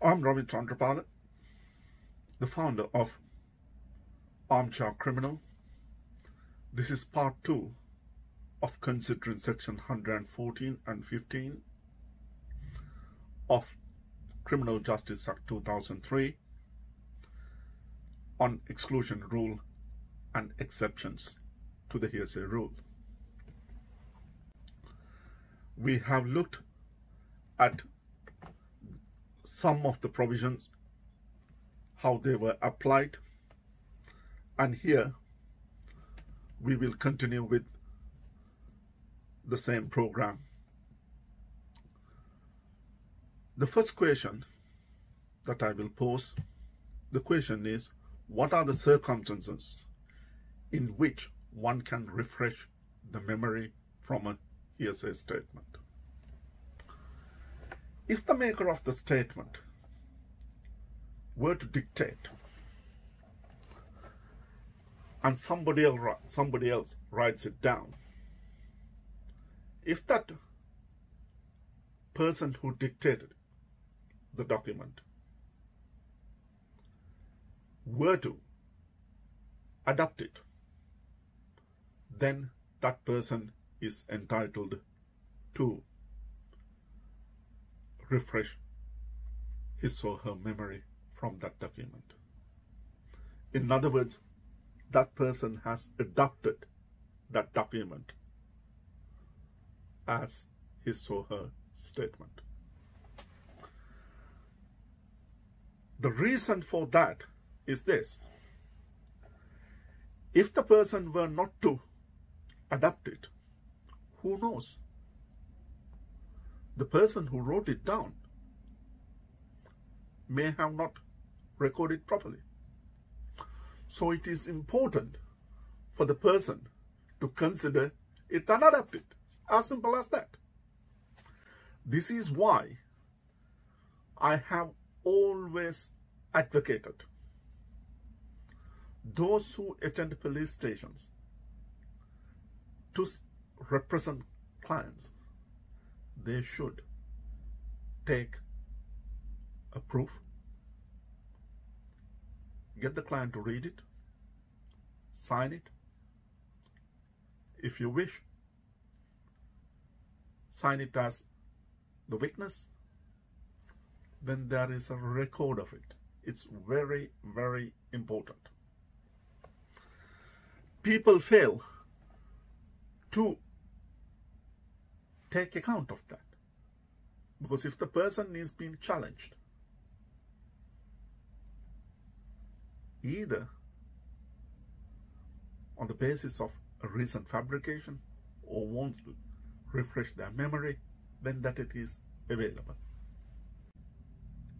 I'm Ravi Chandrapala, the founder of Armchair Criminal. This is part two of considering section 114 and 15 of Criminal Justice Act 2003 on exclusion rule and exceptions to the hearsay rule. We have looked at some of the provisions, how they were applied, and here we will continue with the same program. The first question that I will pose, the question is, what are the circumstances in which one can refresh the memory from a hearsay statement? If the maker of the statement were to dictate and somebody else, somebody else writes it down, if that person who dictated the document were to adopt it, then that person is entitled to refresh his or her memory from that document. In other words, that person has adopted that document as his or her statement. The reason for that is this. If the person were not to adapt it, who knows? The person who wrote it down may have not recorded properly. So it is important for the person to consider it and adapt it. As simple as that. This is why I have always advocated those who attend police stations to represent clients, they should take a proof, get the client to read it, sign it, if you wish, sign it as the witness, then there is a record of it. It's very, very important. People fail to take account of that. Because if the person is being challenged, either on the basis of a recent fabrication or wants to refresh their memory, then that it is available.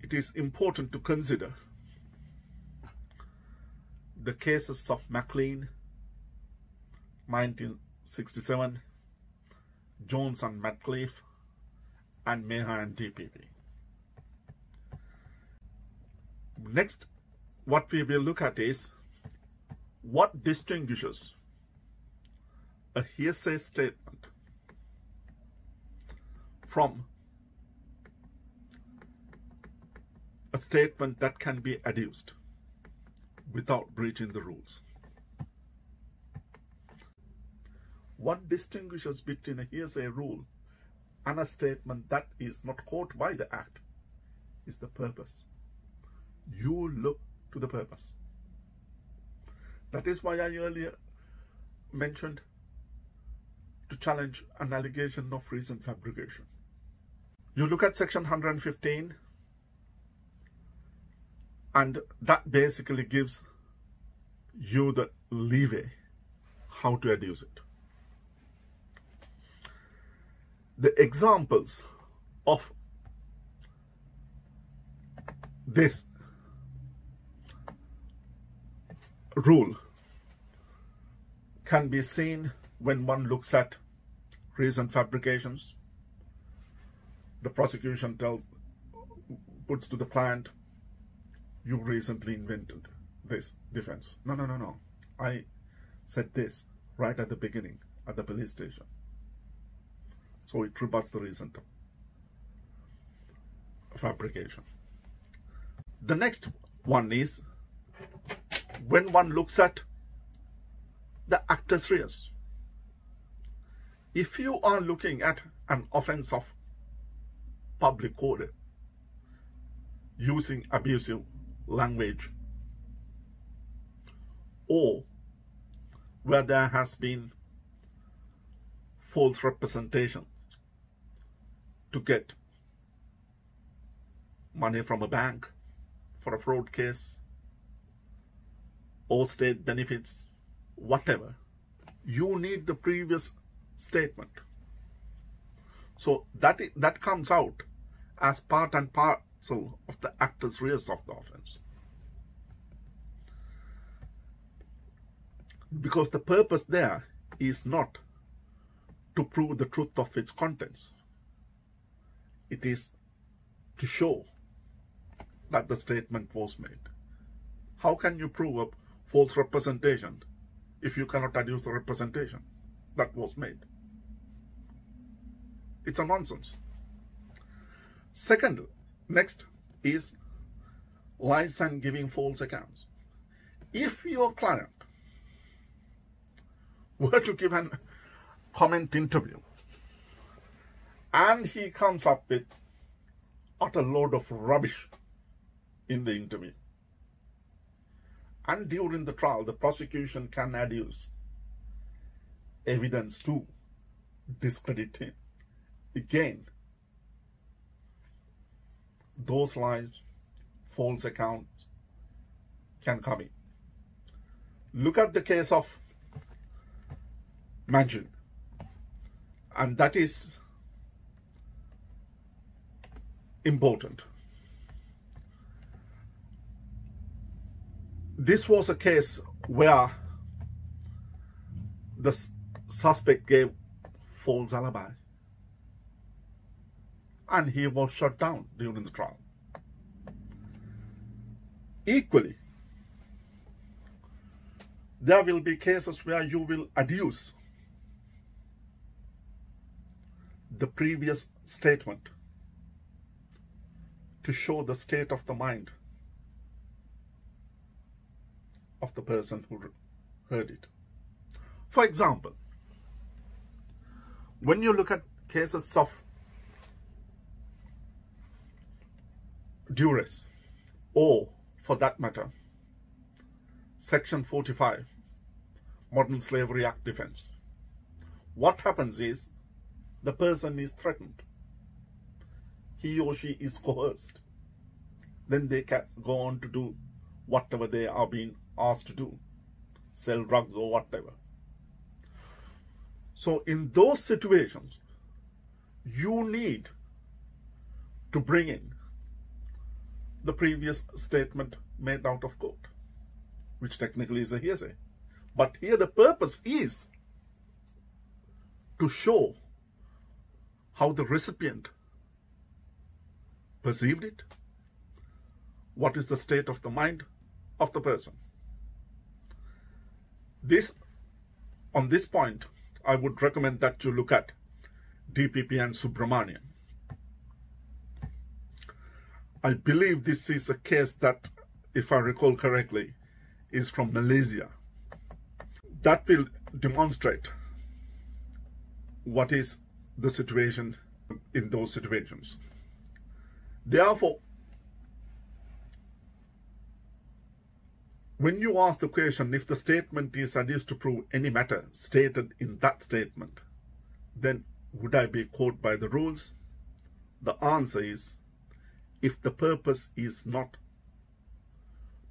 It is important to consider the cases of McLean, 1967, Jones and Metcalfe, and Meha and DPP. Next, what we will look at is what distinguishes a hearsay statement from a statement that can be adduced without breaching the rules. What distinguishes between a hearsay rule and a statement that is not caught by the Act is the purpose. You look to the purpose. That is why I earlier mentioned to challenge an allegation of recent fabrication. You look at section 115 and that basically gives you the leeway how to adduce it. The examples of this rule can be seen when one looks at recent fabrications. The prosecution tells, puts to the client, you recently invented this defense. No, no, no, no. I said this right at the beginning at the police station. So it rebuts the recent fabrication. The next one is when one looks at the actus reus. If you are looking at an offense of public order using abusive language or where there has been false representation to get money from a bank for a fraud case or state benefits, whatever, you need the previous statement. So that that comes out as part and parcel of the actus reus of the offense. Because the purpose there is not to prove the truth of its contents. It is to show that the statement was made. How can you prove a false representation if you cannot adduce the representation that was made? It's a nonsense. Second, next is lies and giving false accounts. If your client were to give an comment interview and he comes up with utter load of rubbish in the interview. And during the trial, the prosecution can adduce evidence to discredit him. Again, those lies, false accounts can come in. Look at the case of Majid, and that is important. This was a case where the suspect gave false alibi and he was shut down during the trial. Equally, there will be cases where you will adduce the previous statement to show the state of the mind of the person who heard it. For example, when you look at cases of duress, or for that matter, Section 45, Modern Slavery Act defense, what happens is the person is threatened. He or she is coerced. Then they can go on to do whatever they are being asked to do, sell drugs or whatever. So in those situations, you need to bring in the previous statement made out of court, which technically is a hearsay. But here the purpose is to show how the recipient perceived it, what is the state of the mind of the person. This, on this point, I would recommend that you look at DPP and Subramaniam. I believe this is a case that, if I recall correctly, is from Malaysia. That will demonstrate what is the situation in those situations. Therefore, when you ask the question if the statement is adduced to prove any matter stated in that statement, then would I be caught by the rules? The answer is if the purpose is not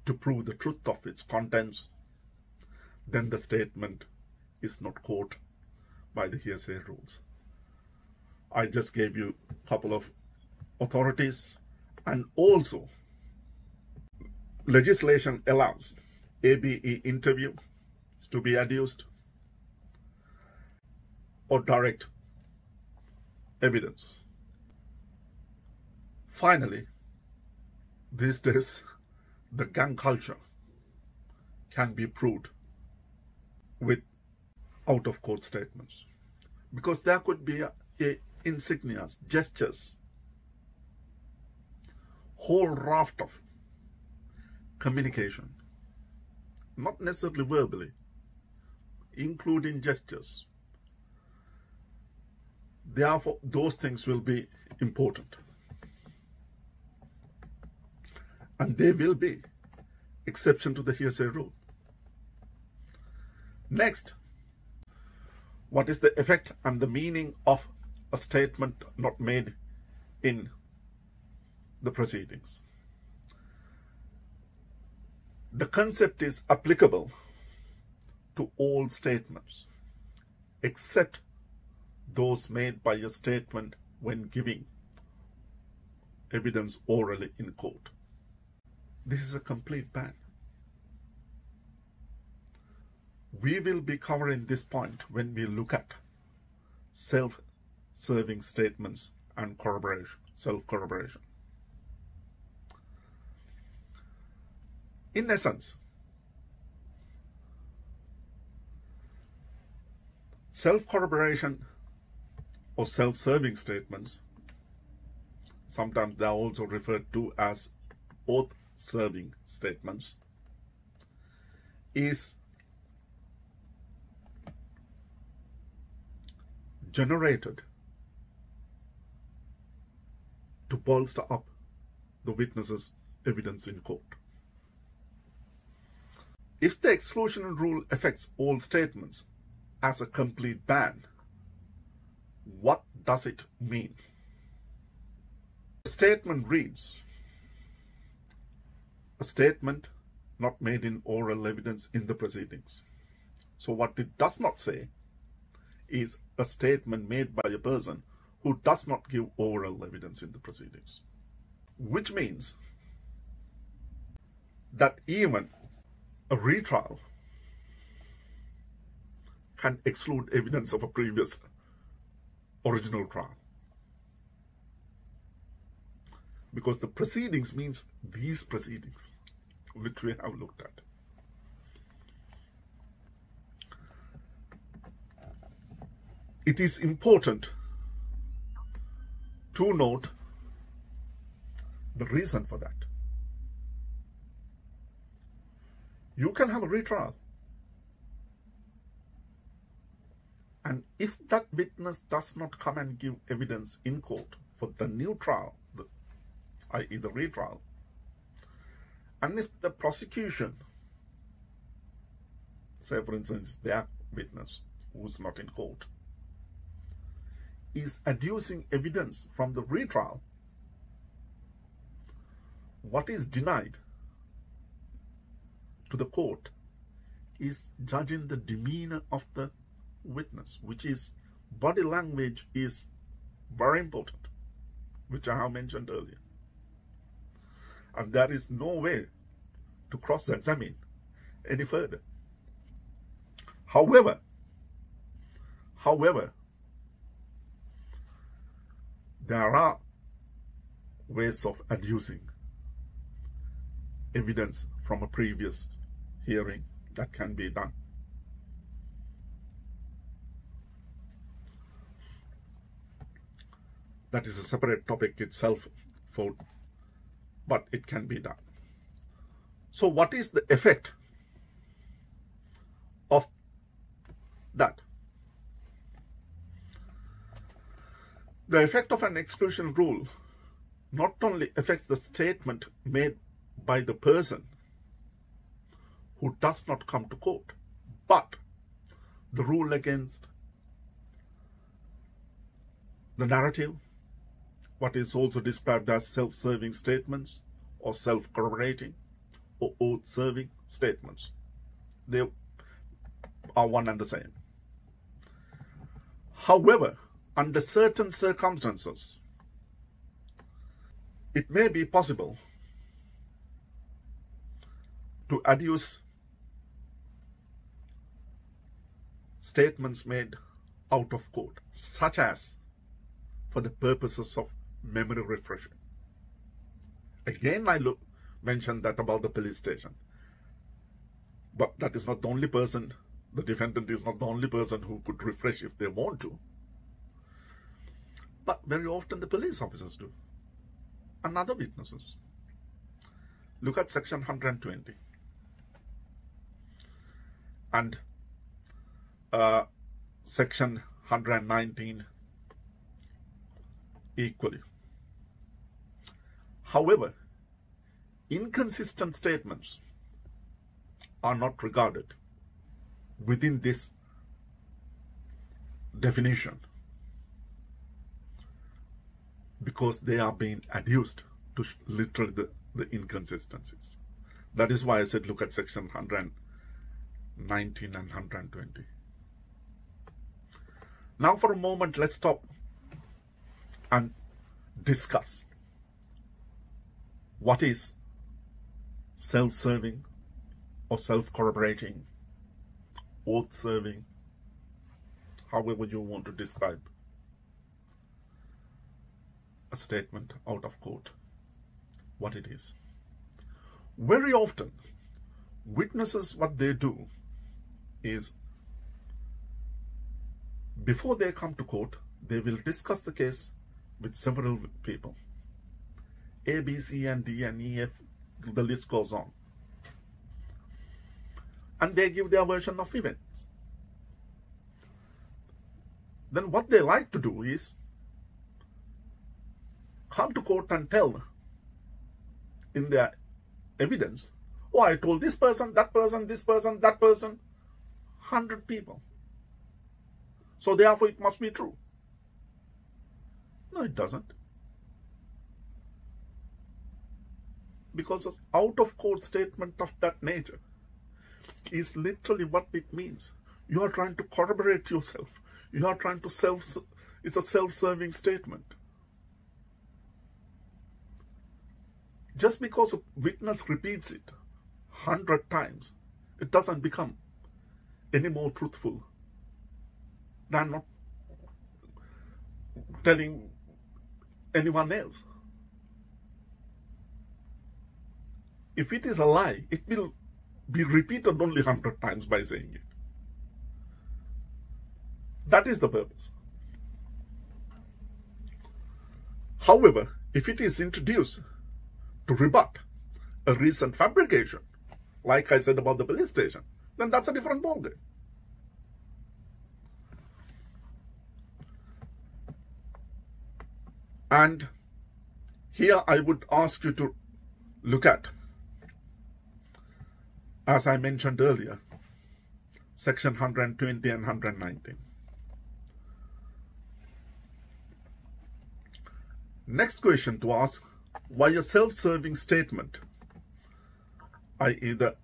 to prove the truth of its contents, then the statement is not caught by the hearsay rules. I just gave you a couple of authorities and also legislation allows ABE interview to be adduced or direct evidence. Finally, these days, the gang culture can be proved with out-of-court statements because there could be a, a insignias, gestures, whole raft of communication, not necessarily verbally, including gestures. Therefore, those things will be important. And they will be exception to the hearsay rule. Next, what is the effect and the meaning of a statement not made in the proceedings? The concept is applicable to all statements except those made by a statement when giving evidence orally in court. This is a complete ban. We will be covering this point when we look at self-serving statements and corroboration, self-corroboration. In essence, self-corroboration or self-serving statements, sometimes they are also referred to as oath-serving statements, is generated to bolster up the witness's evidence in court. If the exclusion rule affects all statements as a complete ban, what does it mean? The statement reads, a statement not made in oral evidence in the proceedings. So what it does not say is a statement made by a person who does not give oral evidence in the proceedings. Which means that even a retrial can exclude evidence of a previous original trial. Because the proceedings means these proceedings, which we have looked at. It is important to note the reason for that. You can have a retrial. And if that witness does not come and give evidence in court for the new trial, i.e. the retrial, and if the prosecution, say for instance their witness who's not in court, is adducing evidence from the retrial, what is denied to the court is judging the demeanor of the witness, which is body language is very important, which I have mentioned earlier. And there is no way to cross-examine any further. However, however, there are ways of adducing evidence from a previous hearing that can be done. That is a separate topic itself, for, but it can be done. So what is the effect of that? The effect of an exclusion rule not only affects the statement made by the person who does not come to court. But the rule against the narrative, what is also described as self-serving statements or self-corroborating or oath-serving statements. They are one and the same. However, under certain circumstances, it may be possible to adduce statements made out of court, such as for the purposes of memory refreshing. Again, I look, mentioned that about the police station. But that is not the only person, the defendant is not the only person who could refresh if they want to. But very often the police officers do, and other witnesses. Look at section 120. And uh, section 119 equally. However, inconsistent statements are not regarded within this definition because they are being adduced to literally the, the inconsistencies. That is why I said look at section 119 and 120. Now for a moment, let's stop and discuss what is self-serving or self-corroborating, oath-serving, however you want to describe a statement out of court, what it is. Very often, witnesses, what they do is before they come to court, they will discuss the case with several people. A, B, C, and D, and E, F, the list goes on. And they give their version of events. Then what they like to do is come to court and tell in their evidence, oh, I told this person, that person, this person, that person, 100 people. So therefore it must be true. No, it doesn't. Because an out of court statement of that nature is literally what it means. You are trying to corroborate yourself. You are trying to self, it's a self-serving statement. Just because a witness repeats it hundred times, it doesn't become any more truthful than not telling anyone else. If it is a lie, it will be repeated only hundred times by saying it. That is the purpose. However, if it is introduced to rebut a recent fabrication, like I said about the police station, then that's a different ballgame. And here I would ask you to look at, as I mentioned earlier, section 120 and 119. Next question to ask, why a self-serving statement, i.e. the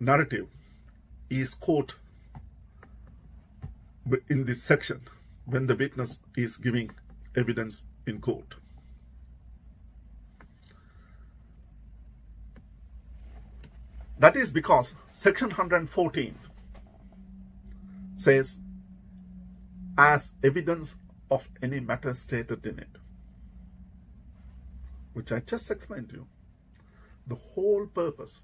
narrative, is caught in this section when the witness is giving evidence in court. That is because section 114 says as evidence of any matter stated in it, which I just explained to you. The whole purpose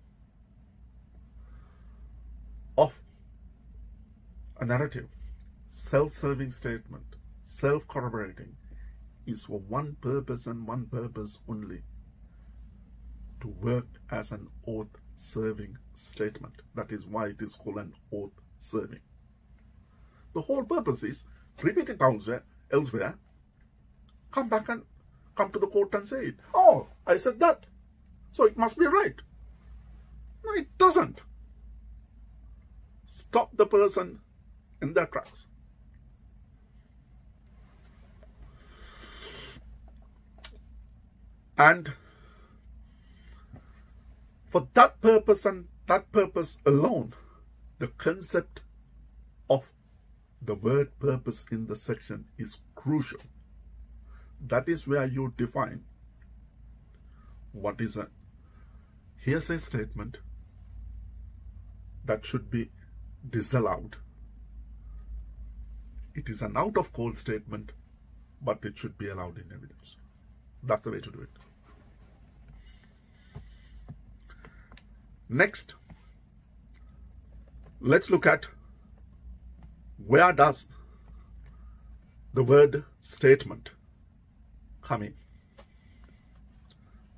of a narrative, self-serving statement, self-corroborating, is for one purpose and one purpose only to work as an oath serving statement. That is why it is called an oath serving. The whole purpose is repeat it elsewhere, elsewhere, come back and come to the court and say it. Oh, I said that. So it must be right. No, it doesn't. Stop the person in their tracks. And for that purpose and that purpose alone, the concept of the word purpose in the section is crucial. That is where you define what is a hearsay statement that should be disallowed. It is an out of court statement, but it should be allowed in evidence. That's the way to do it. Next, let's look at where does the word statement come in.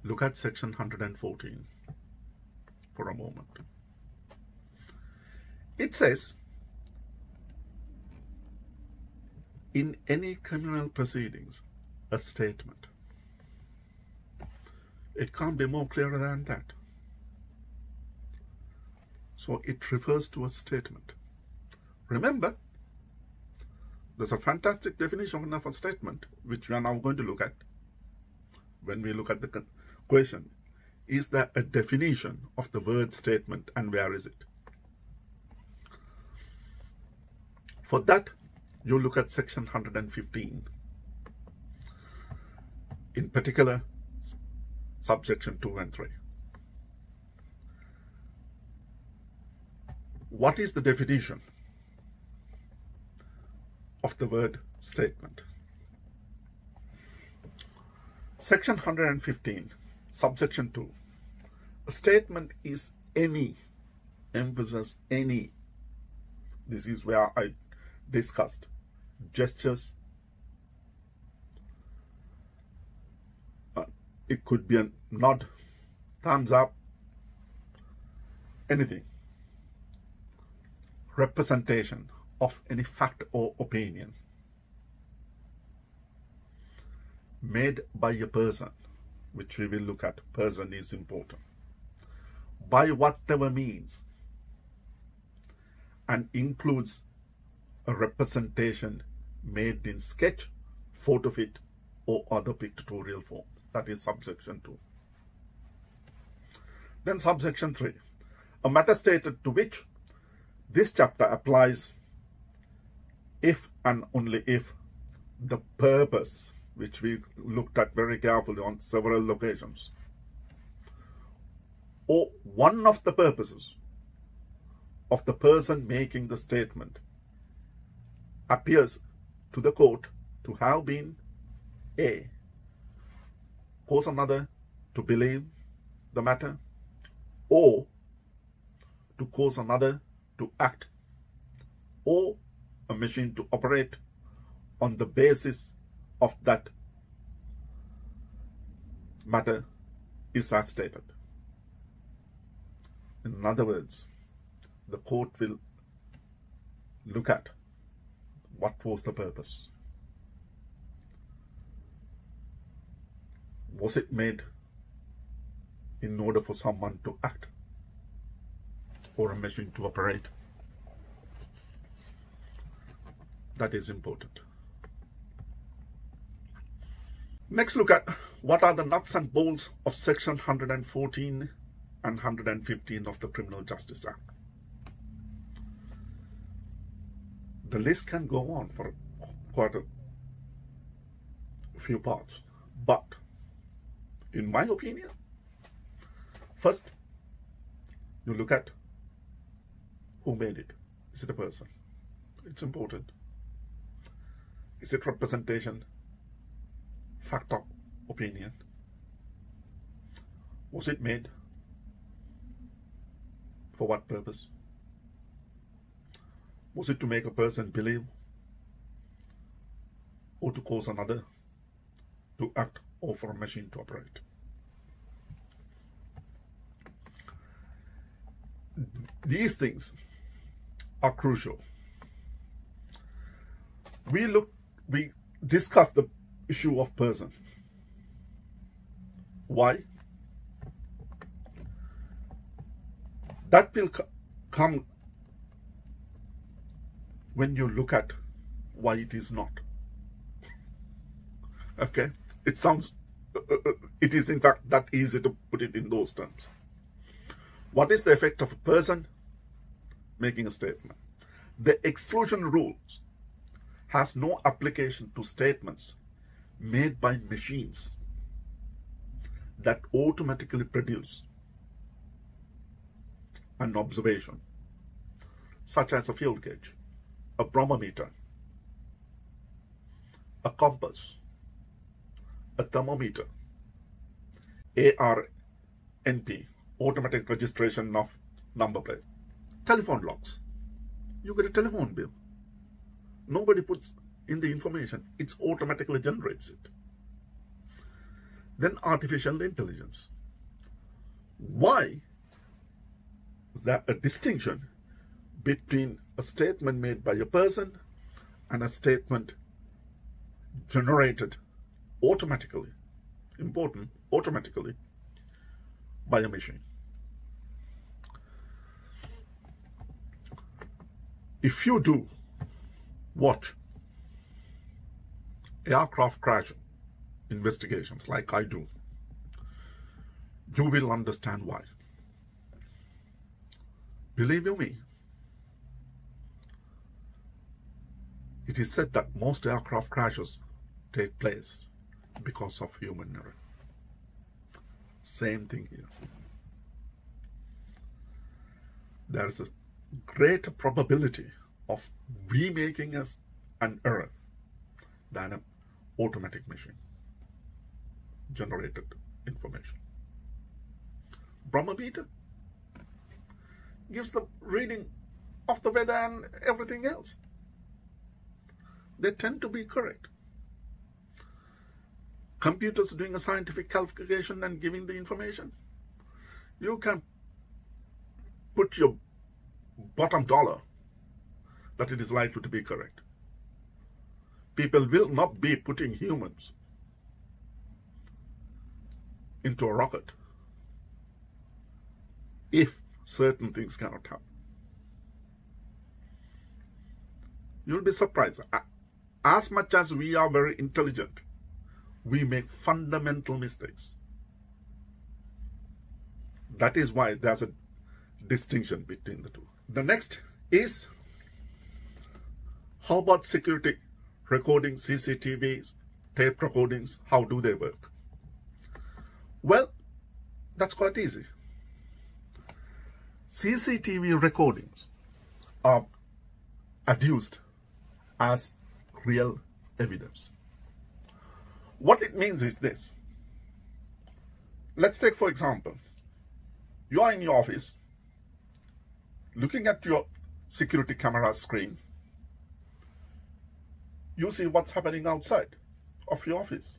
Look at section 114. for a moment. It says, in any criminal proceedings, a statement. It can't be more clear than that. So it refers to a statement. Remember, there's a fantastic definition of a statement, which we are now going to look at when we look at the question. Is there a definition of the word statement and where is it? For that, you look at section 115. In particular, subsection 2 and 3. What is the definition of the word statement? Section 115, subsection 2. A statement is any, emphasis any. This is where I discussed gestures. Uh, it could be a nod, thumbs up, anything. Representation of any fact or opinion made by a person, which we will look at. Person is important. By whatever means and includes a representation made in sketch, photo fit, or other pictorial form. That is subsection 2. Then subsection 3. A matter stated to which this chapter applies if and only if the purpose, which we looked at very carefully on several occasions, or one of the purposes of the person making the statement appears to the court to have been A. Cause another to believe the matter or to cause another to act or a machine to operate on the basis of that matter is as stated. In other words, the court will look at what was the purpose. Was it made in order for someone to act or a machine to operate? That is important. Next, look at what are the nuts and bolts of section 114 and 115 of the Criminal Justice Act. The list can go on for quite a few parts, but in my opinion, first you look at who made it. Is it a person? It's important. Is it representation? Fact or opinion? Was it made? For what purpose? Was it to make a person believe? Or to cause another to act or for a machine to operate? These things are crucial. We look we discuss the issue of person. Why? That will come when you look at why it is not. Okay? It sounds, uh, uh, it is in fact that easy to put it in those terms. What is the effect of a person making a statement? The exclusion rules has no application to statements made by machines that automatically produce an observation, such as a fuel gauge, a barometer, a compass, a thermometer, ARNP, automatic registration of number plate, telephone logs. You get a telephone bill Nobody puts in the information. It automatically generates it. Then artificial intelligence. Why is there a distinction between a statement made by a person and a statement generated automatically, important, automatically by a machine. If you do watch aircraft crash investigations like I do, you will understand why. Believe you me, it is said that most aircraft crashes take place because of human error. Same thing here. There is a greater probability of remaking us an error than an automatic machine generated information. Barometer gives the reading of the weather and everything else. They tend to be correct. Computers doing a scientific calculation and giving the information. You can put your bottom dollar that it is likely to be correct. People will not be putting humans into a rocket if certain things cannot happen. You'll be surprised. As much as we are very intelligent, we make fundamental mistakes. That is why there's a distinction between the two. The next is how about security recording, CCTVs, tape recordings? How do they work? Well, that's quite easy. CCTV recordings are adduced as real evidence. What it means is this. Let's take, for example, you are in your office looking at your security camera screen. You see what's happening outside of your office.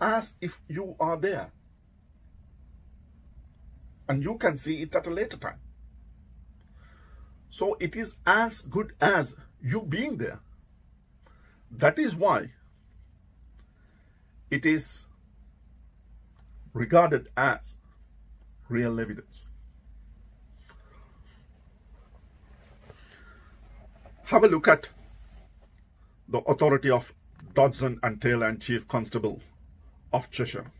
As if you are there and you can see it at a later time. So it is as good as you being there. That is why it is regarded as real evidence. Have a look at the authority of Dodson and Taylor and Chief Constable of Cheshire.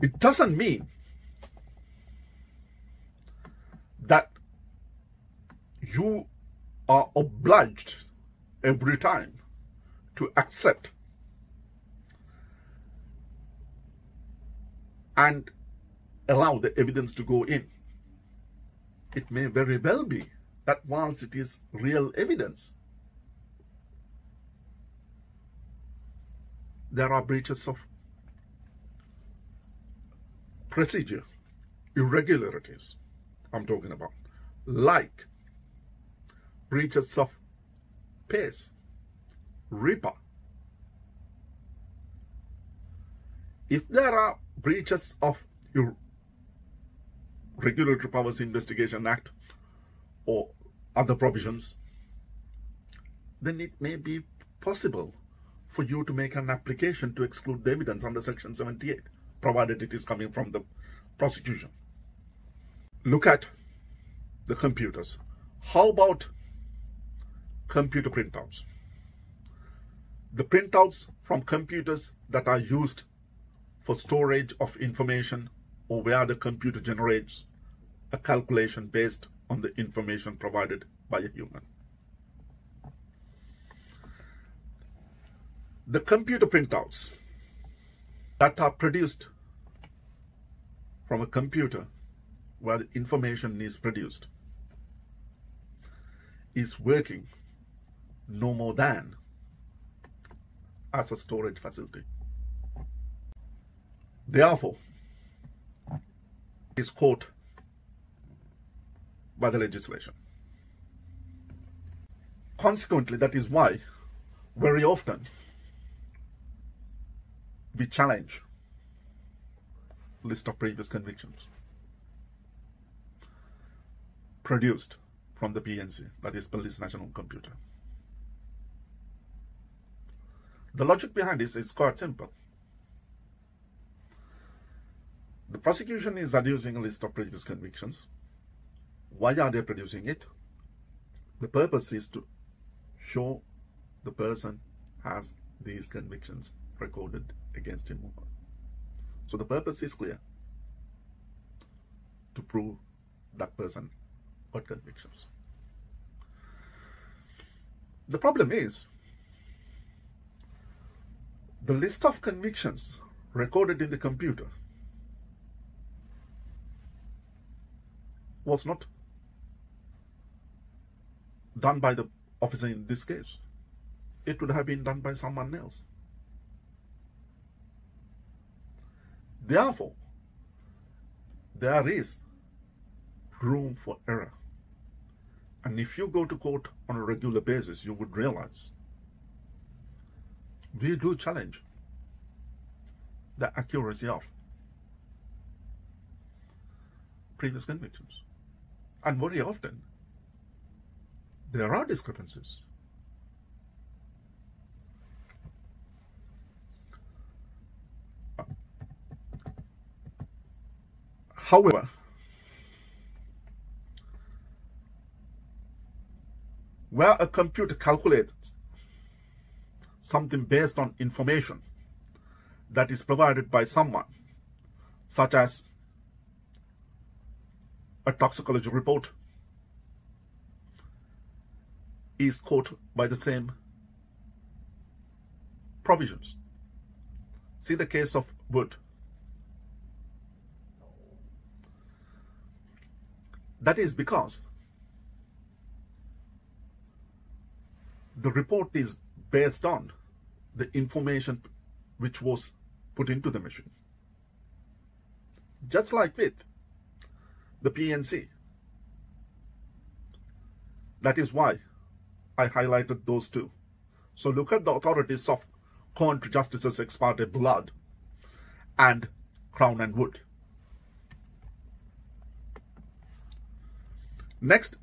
It doesn't mean that you are obliged every time to accept and allow the evidence to go in. It may very well be that whilst it is real evidence, there are breaches of procedure, irregularities I'm talking about, like breaches of PACE, RIPA. If there are breaches of your Regulatory Powers Investigation Act or other provisions, then it may be possible for you to make an application to exclude the evidence under Section 78 provided it is coming from the prosecution. Look at the computers. How about computer printouts? The printouts from computers that are used for storage of information or where the computer generates a calculation based on the information provided by a human. The computer printouts that are produced from a computer where the information is produced is working no more than as a storage facility. Therefore, is caught by the legislation. Consequently, that is why very often we challenge list of previous convictions produced from the PNC, that is Police National Computer. The logic behind this is quite simple. The prosecution is adducing a list of previous convictions. Why are they producing it? The purpose is to show the person has these convictions recorded against him. So the purpose is clear to prove that person got convictions. The problem is the list of convictions recorded in the computer was not done by the officer in this case. It would have been done by someone else. Therefore, there is room for error. And if you go to court on a regular basis, you would realize we do challenge the accuracy of previous convictions. And very often, there are discrepancies. However, where a computer calculates something based on information that is provided by someone, such as a toxicology report, is caught by the same provisions. See the case of Wood. That is because the report is based on the information which was put into the machine. Just like with the PNC. That is why I highlighted those two. So look at the authorities of Court Justices ex parte Bullard and Crown and Wood. Next,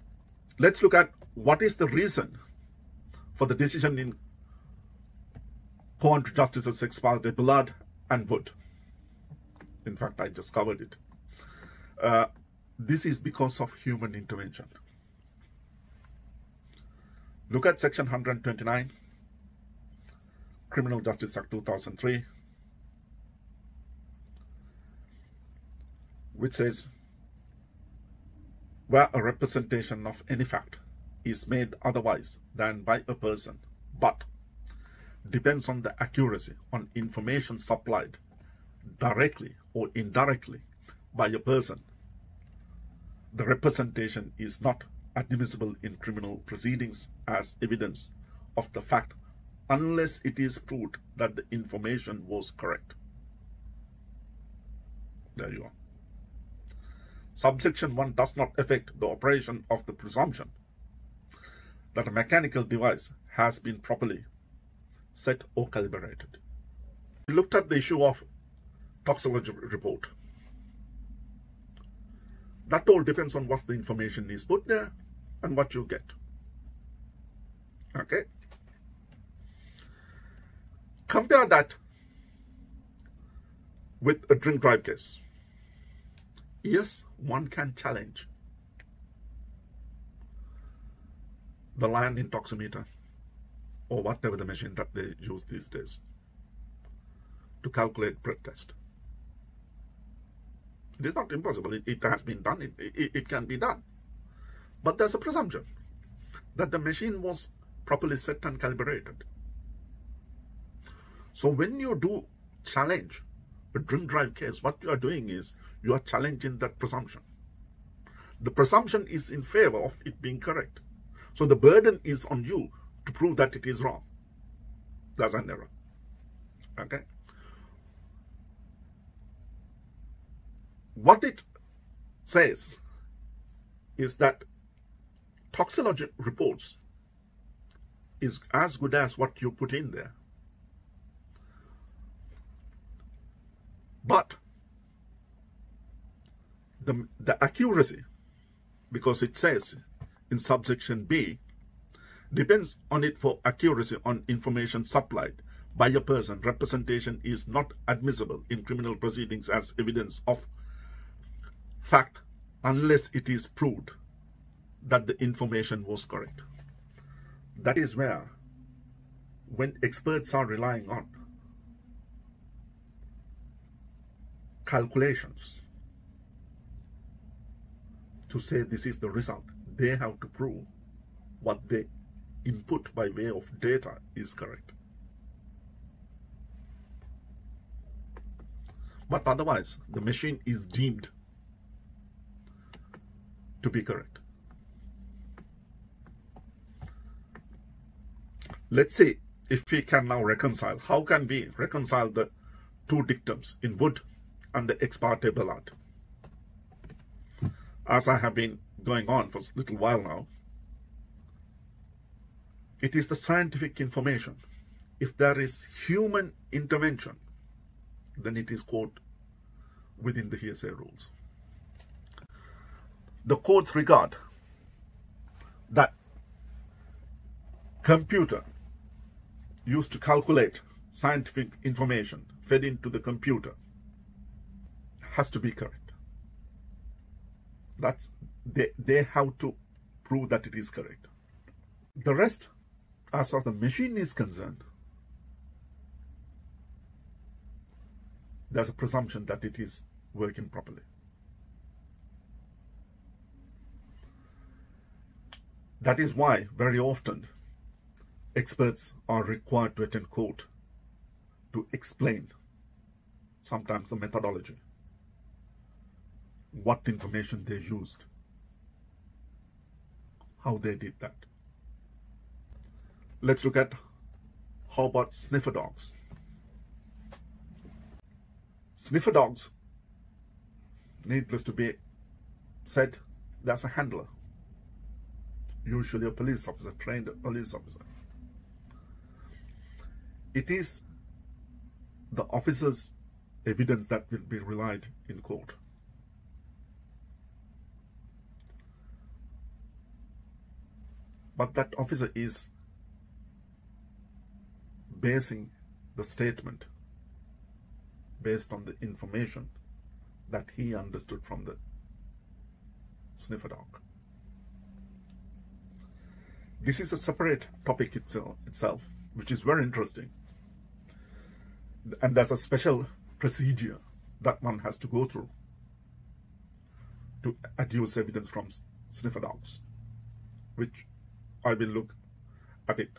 let's look at what is the reason for the decision in Court Justices ex parte Bullard and Wood. In fact, I just covered it. Uh, this is because of human intervention. Look at section 129, Criminal Justice Act 2003, which says where a representation of any fact is made otherwise than by a person, but depends on the accuracy on information supplied directly or indirectly by a person. The representation is not admissible in criminal proceedings as evidence of the fact unless it is proved that the information was correct. There you are. Subsection 1 does not affect the operation of the presumption that a mechanical device has been properly set or calibrated. We looked at the issue of toxicology report. That all depends on what the information is put there and what you get. Okay? Compare that with a drink drive case. Yes, one can challenge the Lion Intoximeter or whatever the machine that they use these days to calculate breath test. It is not impossible. It, it has been done. It, it, it can be done. But there's a presumption that the machine was properly set and calibrated. So when you do challenge a drink drive case, what you are doing is you are challenging that presumption. The presumption is in favor of it being correct. So the burden is on you to prove that it is wrong. That's an error. Okay? What it says is that toxicology reports is as good as what you put in there. But the, the accuracy, because it says in subsection B, depends on it for accuracy on information supplied by a person. Representation is not admissible in criminal proceedings as evidence of fact unless it is proved that the information was correct. That is where, when experts are relying on calculations to say this is the result, they have to prove what they input by way of data is correct. But otherwise, the machine is deemed to be correct. Let's see if we can now reconcile. How can we reconcile the two dictums in Wood and the ex parte Ballard? As I have been going on for a little while now, it is the scientific information. If there is human intervention, then it is caught within the hearsay rules. The courts regard that computer used to calculate scientific information fed into the computer has to be correct. That's they, they have to prove that it is correct. The rest, as far as the machine is concerned, there's a presumption that it is working properly. That is why very often experts are required to attend court to explain sometimes the methodology, what information they used, how they did that. Let's look at how about sniffer dogs. Sniffer dogs, needless to be said, that's a handler, usually a police officer, trained police officer it is the officer's evidence that will be relied in court. But that officer is basing the statement based on the information that he understood from the sniffer dog. This is a separate topic itself, which is very interesting and there's a special procedure that one has to go through to adduce evidence from sniffer dogs, which I will look at it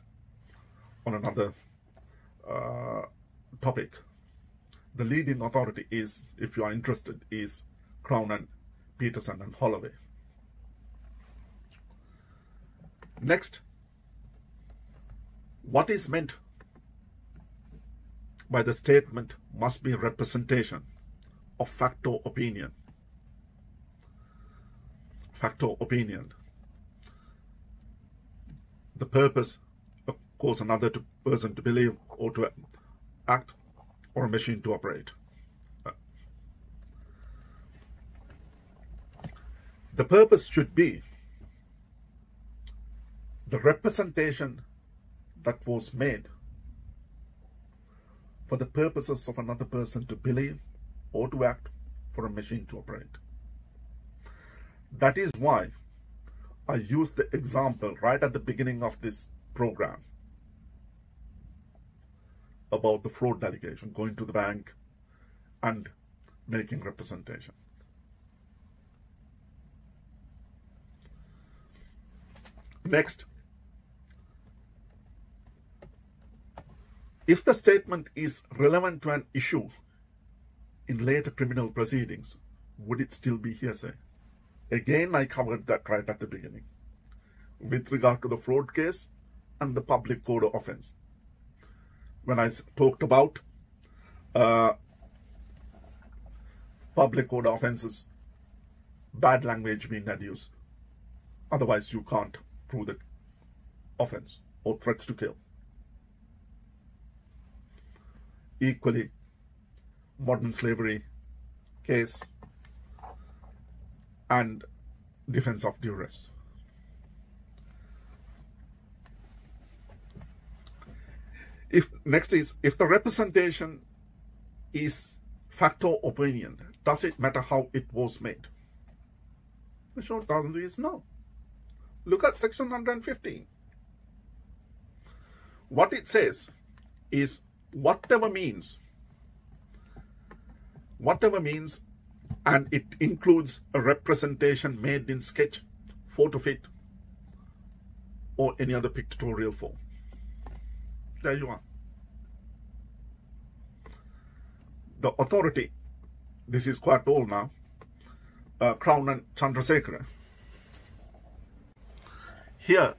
on another uh, topic. The leading authority is, if you are interested, is Crown and Pieterson and Holloway. Next, what is meant by the statement must be representation of fact or opinion. Fact or opinion. The purpose of cause another to, person to believe or to act or a machine to operate. The purpose should be the representation that was made for the purposes of another person to believe or to act for a machine to operate. That is why I used the example right at the beginning of this program about the fraud delegation going to the bank and making representation. Next, If the statement is relevant to an issue in later criminal proceedings, would it still be hearsay? Again, I covered that right at the beginning with regard to the fraud case and the public code of offense. When I talked about uh, public code offenses, bad language being adduced. Otherwise, you can't prove the offense or threats to kill. Equally modern slavery case and defense of duress. If next is if the representation is facto opinion, does it matter how it was made? The short answer is no. Look at section 115. What it says is whatever means, whatever means, and it includes a representation made in sketch, photo fit, or any other pictorial form. There you are. The authority, this is quite old now, uh, Crown and Chandrasekera. Here,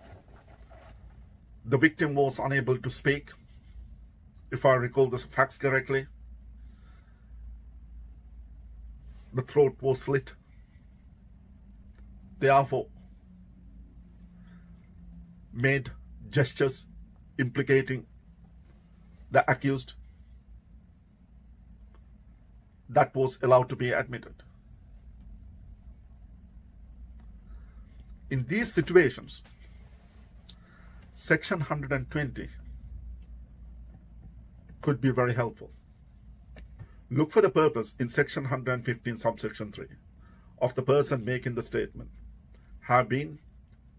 the victim was unable to speak, if I recall the facts correctly. The throat was slit. Therefore, made gestures implicating the accused that was allowed to be admitted. In these situations, section 120 could be very helpful. Look for the purpose in section 115 subsection 3 of the person making the statement have been,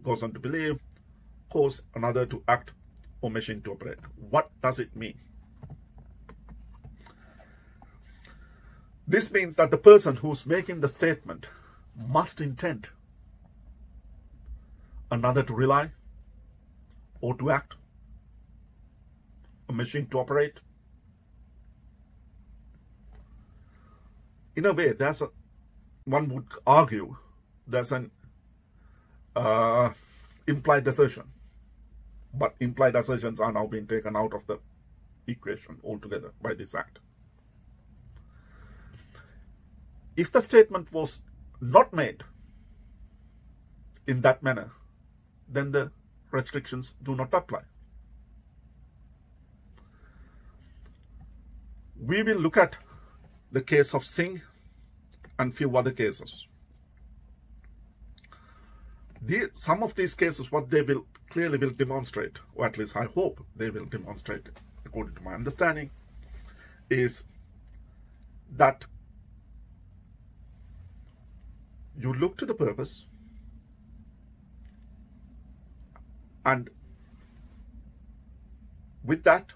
goes on to believe, cause another to act or machine to operate. What does it mean? This means that the person who's making the statement must intend another to rely or to act, a machine to operate. In a way, there's a, one would argue there's an uh, implied assertion, but implied assertions are now being taken out of the equation altogether by this act. If the statement was not made in that manner, then the restrictions do not apply. We will look at the case of Singh and few other cases. The, some of these cases, what they will clearly will demonstrate, or at least I hope they will demonstrate, according to my understanding, is that you look to the purpose And with that,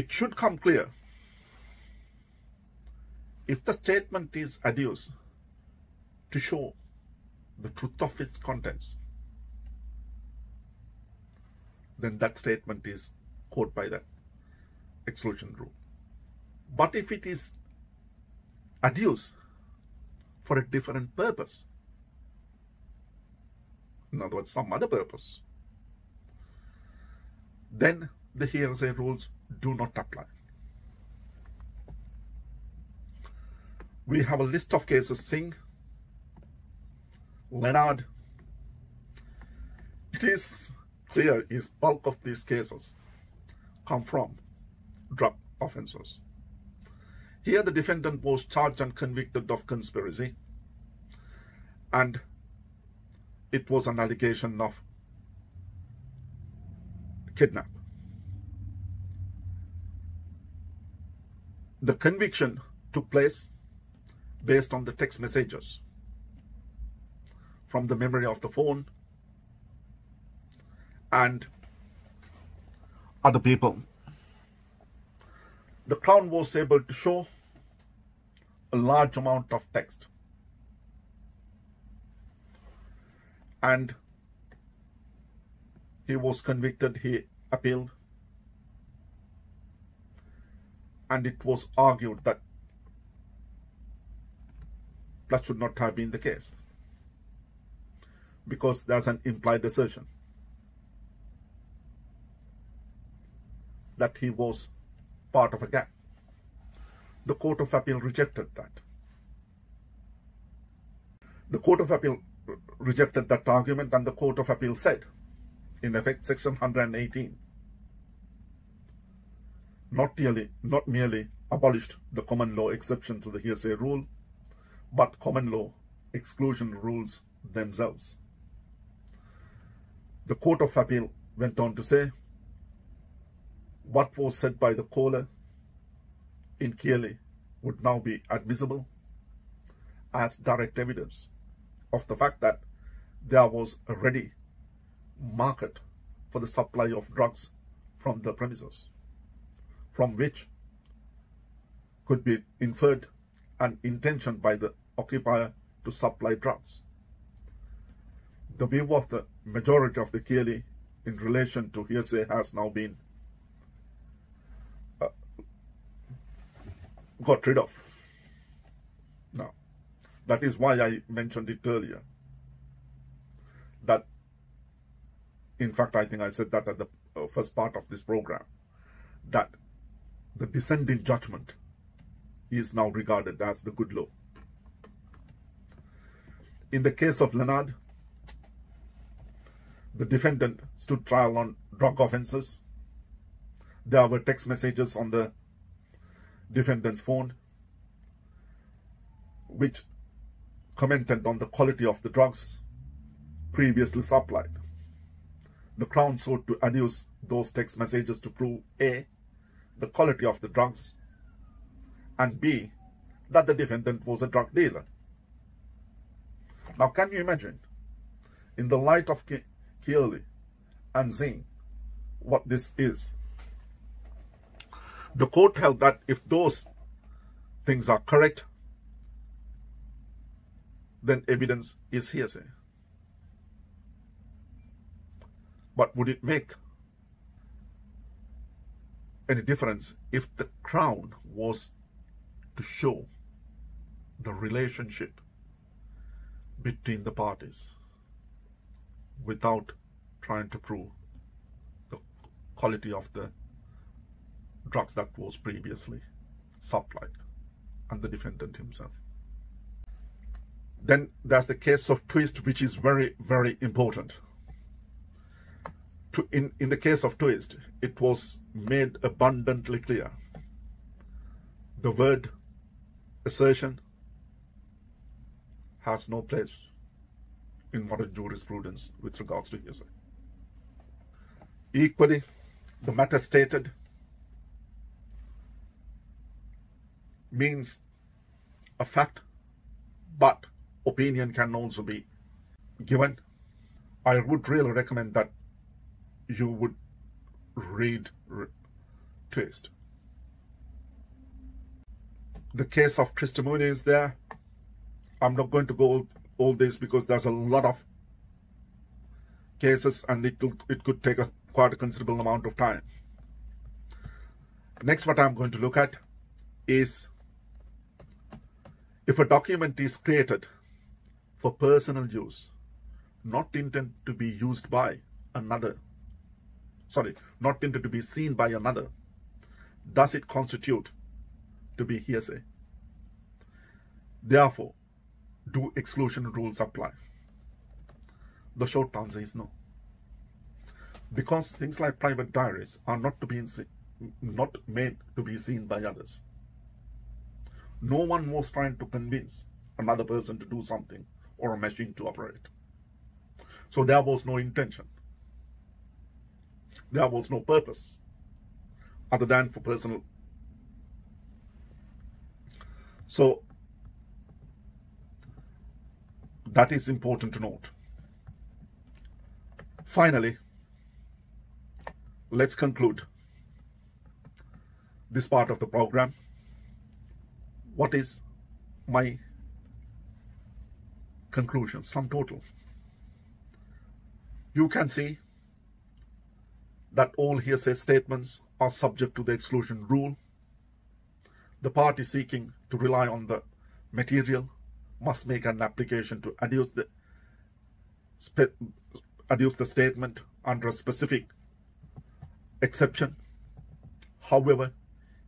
it should come clear if the statement is adduced to show the truth of its contents, then that statement is caught by the exclusion rule. But if it is adduced for a different purpose, in other words, some other purpose, then the hearsay rules do not apply. We have a list of cases Singh, Leonard. It is clear is bulk of these cases come from drug offences. Here the defendant was charged and convicted of conspiracy and it was an allegation of kidnap. The conviction took place based on the text messages from the memory of the phone and other people. The Crown was able to show a large amount of text and he was convicted, he appealed, and it was argued that that should not have been the case because there's an implied assertion that he was part of a gang. The Court of Appeal rejected that. The Court of Appeal rejected that argument and the Court of Appeal said, in effect, section 118, not merely, not merely abolished the common law exception to the hearsay rule, but common law exclusion rules themselves. The Court of Appeal went on to say what was said by the caller in Kearley would now be admissible as direct evidence of the fact that there was a ready market for the supply of drugs from the premises, from which could be inferred an intention by the occupier to supply drugs. The view of the majority of the Kearley in relation to hearsay has now been uh, got rid of. Now, that is why I mentioned it earlier. That, in fact, I think I said that at the uh, first part of this program, that the dissenting judgment is now regarded as the good law. In the case of Leonard, the defendant stood trial on drug offences. There were text messages on the defendant's phone which commented on the quality of the drugs previously supplied. The Crown sought to adduce those text messages to prove A. the quality of the drugs and B. that the defendant was a drug dealer. Now, can you imagine, in the light of Kearley and Singh, what this is? The court held that if those things are correct, then evidence is hearsay. But would it make any difference if the crown was to show the relationship between the parties without trying to prove the quality of the drugs that was previously supplied and the defendant himself. Then there's the case of Twist, which is very, very important. In, in the case of Twist, it was made abundantly clear. The word assertion has no place in modern jurisprudence with regards to hearsay. Equally, the matter stated means a fact, but opinion can also be given. I would really recommend that you would read Twist. The case of testimony is there I'm not going to go all this because there's a lot of cases and it could, it could take a quite a considerable amount of time. Next, what I'm going to look at is if a document is created for personal use, not intended to be used by another, sorry, not intended to be seen by another, does it constitute to be hearsay? Therefore, do exclusion rules apply? The short answer is no. Because things like private diaries are not to be not made to be seen by others. No one was trying to convince another person to do something or a machine to operate. So there was no intention. There was no purpose other than for personal. So That is important to note. Finally, let's conclude this part of the program. What is my conclusion, sum total? You can see that all hearsay statements are subject to the exclusion rule. The party seeking to rely on the material must make an application to adduce the adduce the statement under a specific exception. However,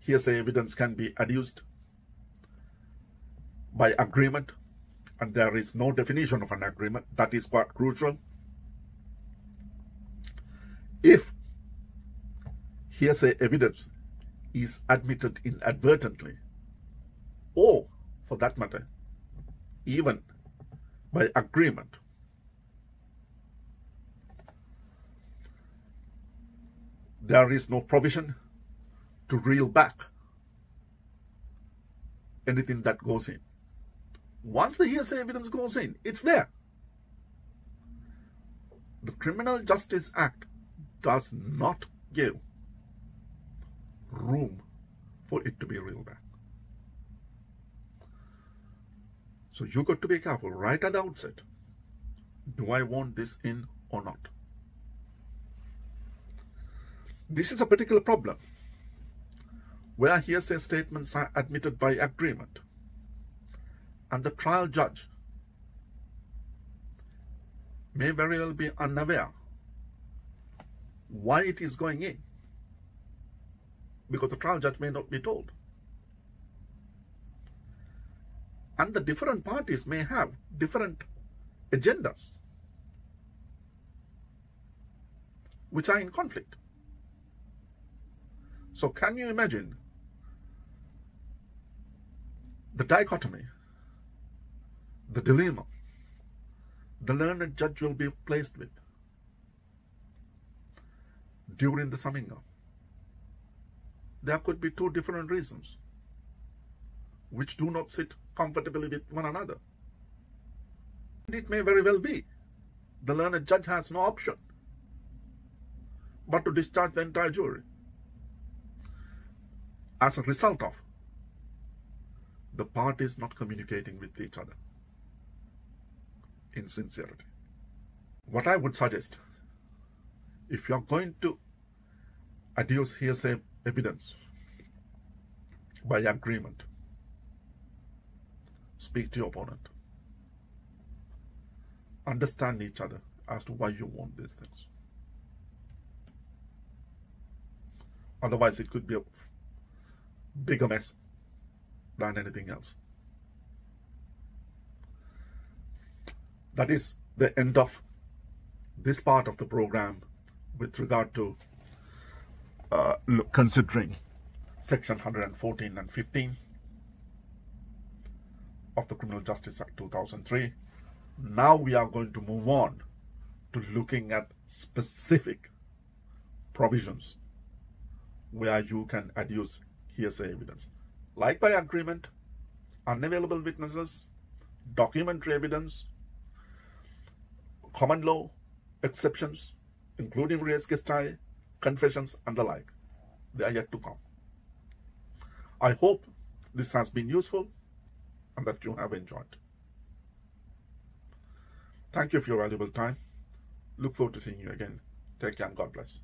hearsay evidence can be adduced by agreement and there is no definition of an agreement. That is quite crucial. If hearsay evidence is admitted inadvertently, or for that matter, even by agreement. There is no provision to reel back anything that goes in. Once the hearsay evidence goes in, it's there. The Criminal Justice Act does not give room for it to be reeled back. So you got to be careful right at the outset. Do I want this in or not? This is a particular problem where hearsay statements are admitted by agreement and the trial judge may very well be unaware why it is going in because the trial judge may not be told. And the different parties may have different agendas which are in conflict. So can you imagine the dichotomy, the dilemma the learned judge will be placed with during the summing up? There could be two different reasons which do not sit comfortably with one another. And it may very well be the learned judge has no option but to discharge the entire jury as a result of the parties not communicating with each other in sincerity. What I would suggest, if you're going to adduce hearsay evidence by agreement, speak to your opponent. Understand each other as to why you want these things. Otherwise, it could be a bigger mess than anything else. That is the end of this part of the program with regard to uh, considering section 114 and 15 of the Criminal Justice Act 2003. Now we are going to move on to looking at specific provisions where you can adduce hearsay evidence, like by agreement, unavailable witnesses, documentary evidence, common law exceptions, including res gestae, confessions, and the like. They are yet to come. I hope this has been useful and that you have enjoyed. Thank you for your valuable time. Look forward to seeing you again. Take care and God bless.